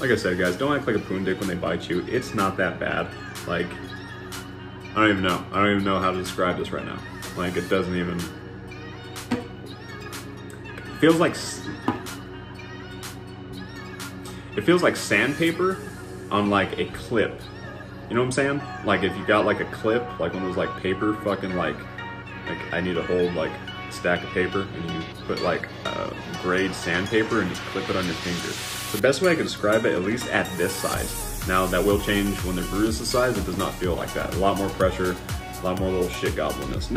Like I said, guys, don't act like a poon dick when they bite you. It's not that bad. Like, I don't even know. I don't even know how to describe this right now. Like, it doesn't even. It feels like. It feels like sandpaper on like a clip. You know what I'm saying? Like if you got like a clip, like one of those like paper fucking like, like I need to hold like stack of paper and you put like uh, grade sandpaper and just clip it on your finger. The best way I can describe it, at least at this size. Now that will change when the brew is the size. It does not feel like that. A lot more pressure, a lot more little shit gobbliness.